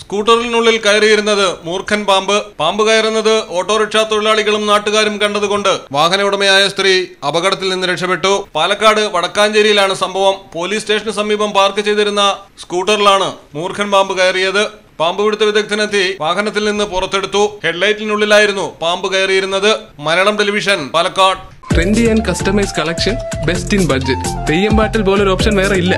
സ്കൂട്ടറിനുള്ളിൽ കയറിയിരുന്നത് മൂർഖൻ പാമ്പ്. പാമ്പ് കയറുന്നത് ഓട്ടോറിക്ഷ തൊഴിലാളികളും നാട്ടുകാരും കണ്ടതുകൊണ്ട് വാഹന ഉടമയായ സ്ത്രീ അപകടത്തിൽ നിന്ന് രക്ഷപ്പെട്ടു. പാലക്കാട് വടക്കാഞ്ചേരിയിലാണ് സംഭവം. പോലീസ് സ്റ്റേഷന് സമീപം പാർക്ക് ചെയ്തിരുന്ന സ്കൂട്ടറിലാണ് മൂർഖൻ പാമ്പ് കയറിയത്. പാമ്പ് പിടുത്ത വിദഗ്ധനെത്തി വാഹനത്തിൽ നിന്ന് പുറത്തെടുത്തു. ഹെഡ്ലൈറ്റിനുള്ളിലായിരുന്നു പാമ്പ് കയറിയിരുന്നത്. Malayalam television Palakkad. Trendy and customise collection best in budget theyyam പാട്ടിൽ പോലൊരു ഓപ്ഷൻ വേറെ ഇല്ല.